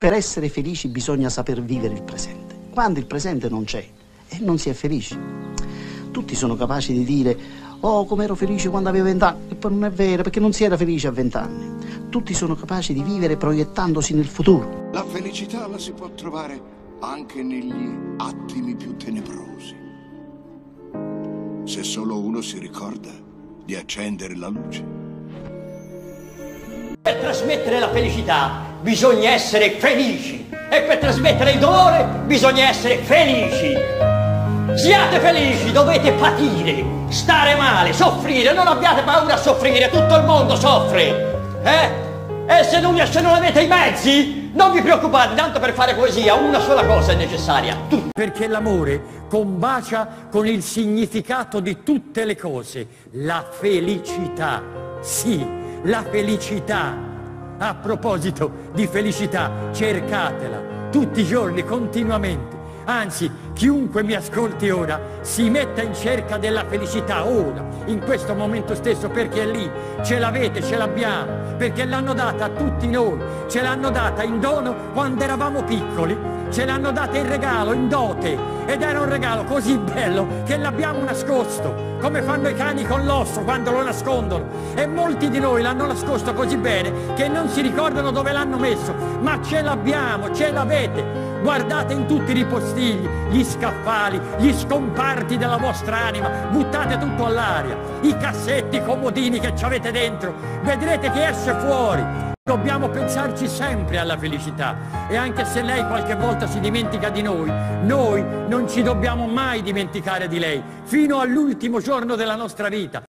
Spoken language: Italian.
Per essere felici bisogna saper vivere il presente. Quando il presente non c'è e non si è felici. Tutti sono capaci di dire oh come ero felice quando avevo vent'anni e poi non è vero perché non si era felice a vent'anni. Tutti sono capaci di vivere proiettandosi nel futuro. La felicità la si può trovare anche negli attimi più tenebrosi. Se solo uno si ricorda di accendere la luce. Per trasmettere la felicità bisogna essere felici e per trasmettere il dolore bisogna essere felici. Siate felici, dovete patire, stare male, soffrire, non abbiate paura a soffrire, tutto il mondo soffre. Eh? E se non, se non avete i mezzi, non vi preoccupate, tanto per fare poesia una sola cosa è necessaria. Tut- Perché l'amore combacia con il significato di tutte le cose, la felicità. Sì, la felicità. A proposito di felicità, cercatela tutti i giorni, continuamente. Anzi, chiunque mi ascolti ora si metta in cerca della felicità ora, in questo momento stesso, perché è lì, ce l'avete, ce l'abbiamo, perché l'hanno data a tutti noi, ce l'hanno data in dono quando eravamo piccoli, ce l'hanno data in regalo, in dote, ed era un regalo così bello che l'abbiamo nascosto, come fanno i cani con l'osso quando lo nascondono. E molti di noi l'hanno nascosto così bene che non si ricordano dove l'hanno messo, ma ce l'abbiamo, ce l'avete. Guardate in tutti i ripostigli, gli scaffali, gli scomparti della vostra anima, buttate tutto all'aria, i cassetti, i comodini che ci avete dentro, vedrete che esce fuori. Dobbiamo pensarci sempre alla felicità. E anche se lei qualche volta si dimentica di noi, noi non ci dobbiamo mai dimenticare di lei. Fino all'ultimo giorno della nostra vita.